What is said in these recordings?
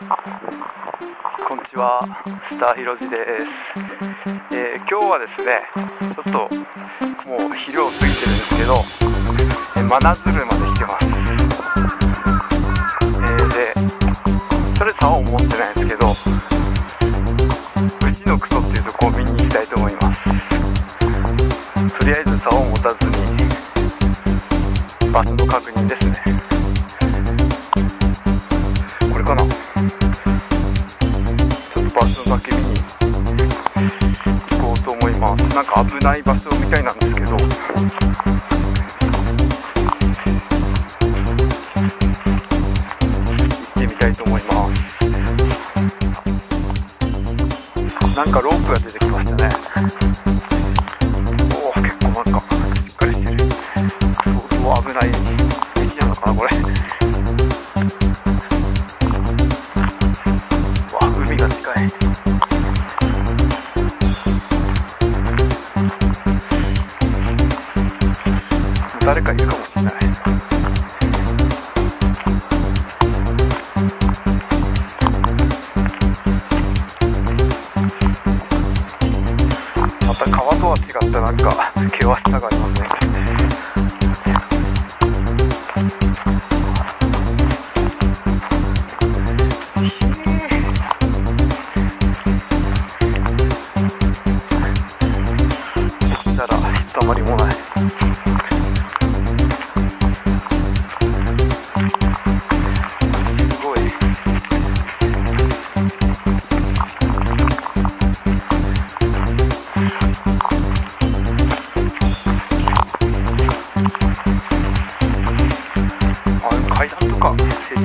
こんにちは、スターひろじです、えー今日はですね、ちょっともう昼を過ぎてるんですけど、真鶴まで来てます。ない場所みたいなんですけど。行ってみたいと思います。なんかロープが出てきましたね。おお結構なんかしっかりしてる。相当危ない道なのかなこれ。か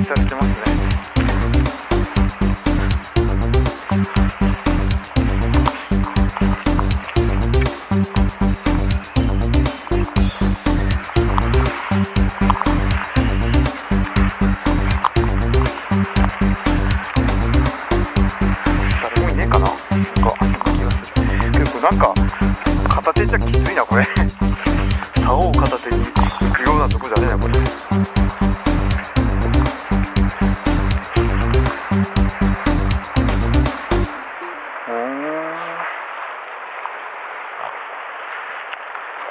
されてます。ねなんか片手じゃきついなこれ竿を片手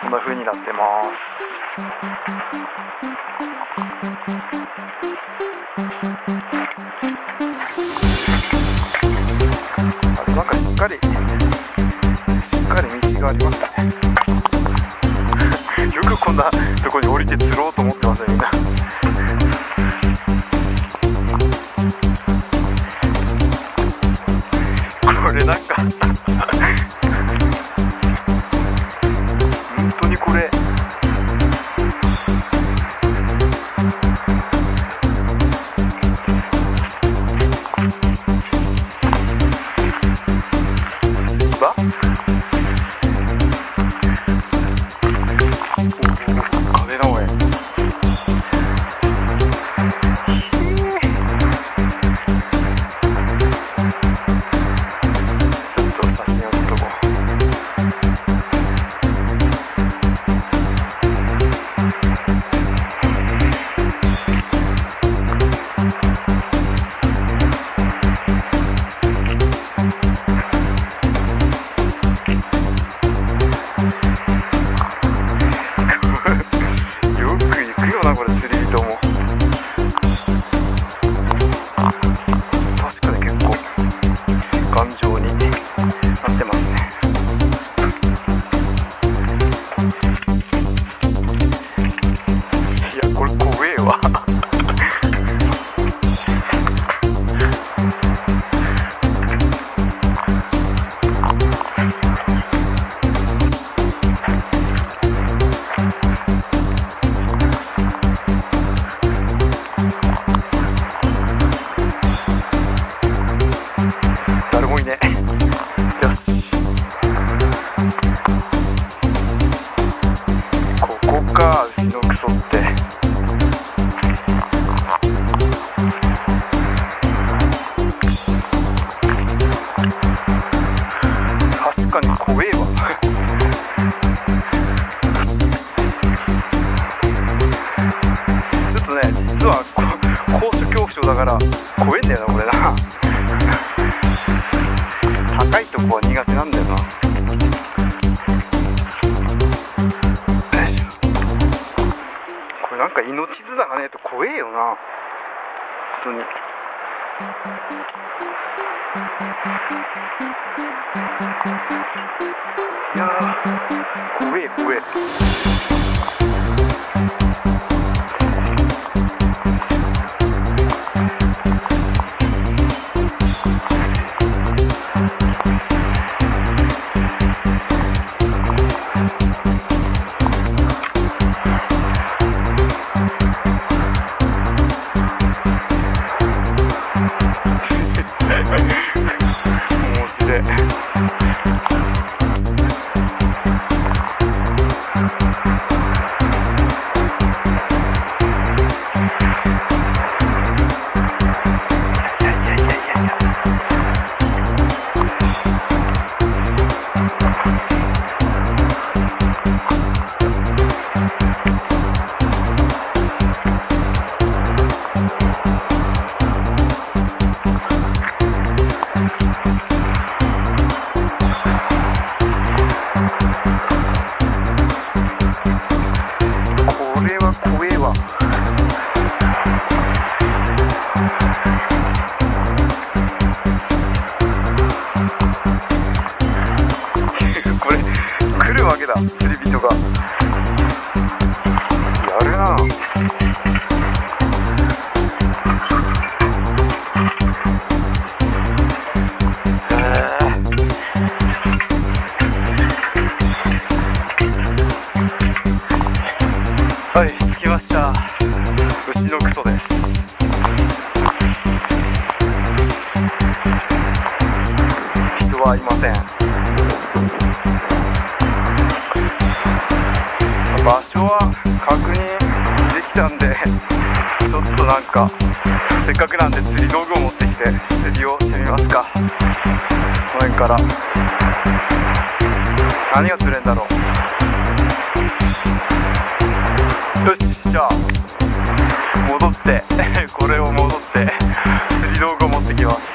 こんな風になってます。あなんかしっかりしっかり道がありましたね。よくこんなとこに降りて釣ろうと思ってますねみんな。象だから怖いんだよなこれな。高いとこは苦手なんだよな。これなんか命綱がねえと怖えよな。本当に。いやー怖え怖え。こはい着きました。牛のクソです。人はいません。場所は確認できたんでちょっとなんかせっかくなんで釣り道具を持ってきて釣りをしてみますか。この辺から。何が釣れんだろう。よしじゃあ戻って これを戻って釣り道具を持ってきます。